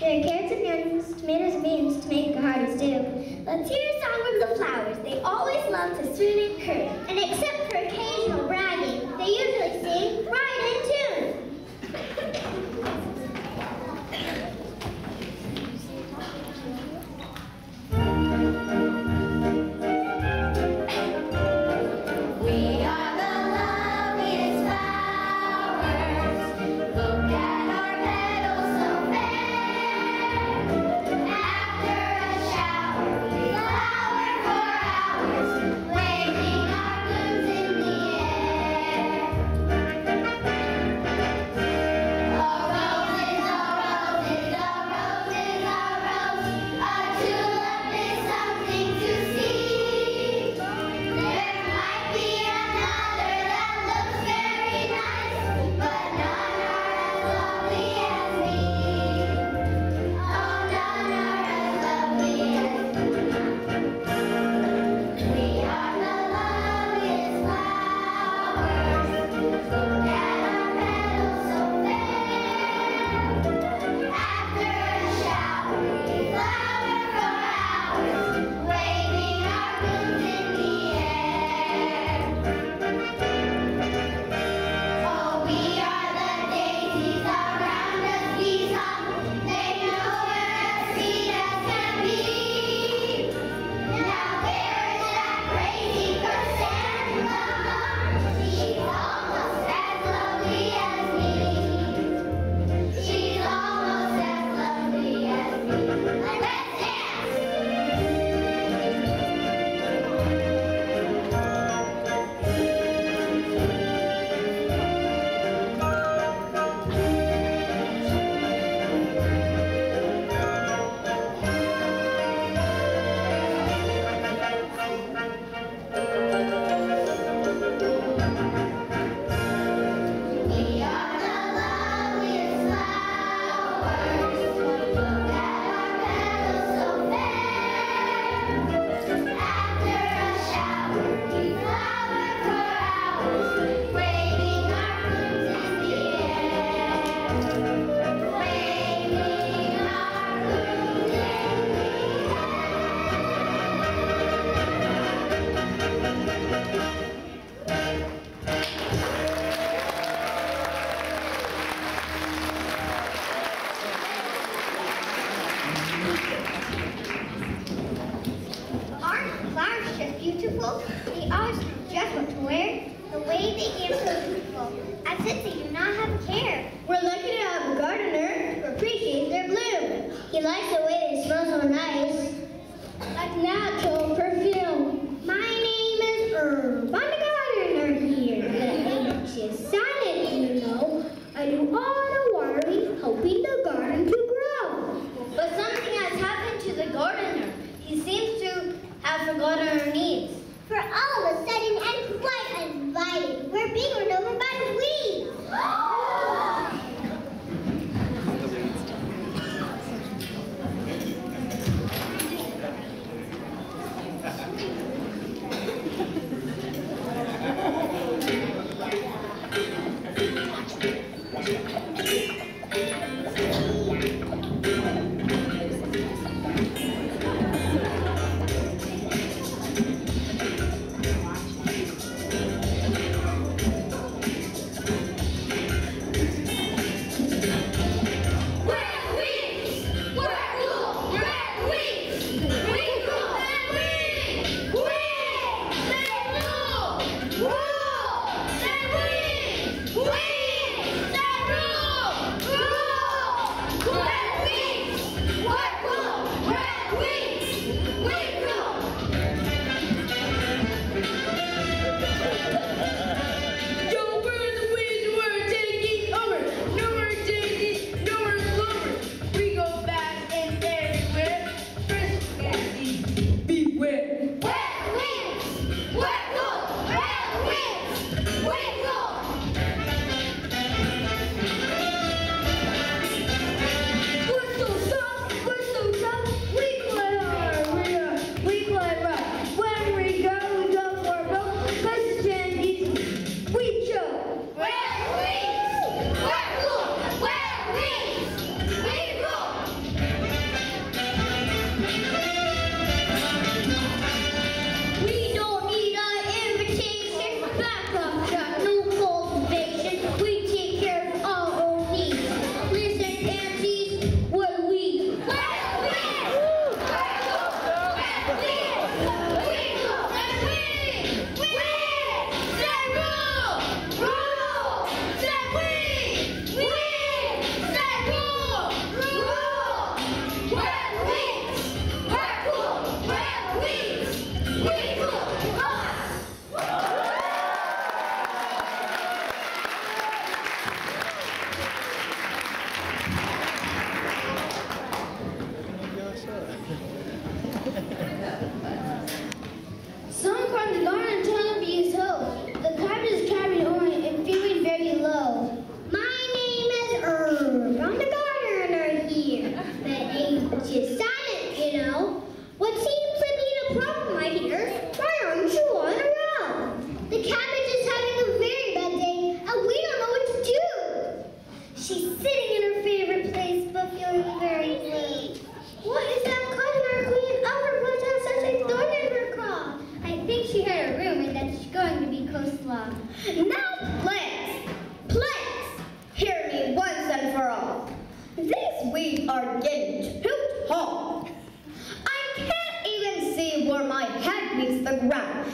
There are carrots and onions, tomatoes and beans to make a hearty stew. Let's hear a song from the flowers. They always love to swim and curve, and except for occasional people, they always know what to wear, the way they handle people, I if they do not have a care. We're lucky to have a gardener who appreciates their bloom. He likes the way they smell so nice, like natural, perfect. the ground.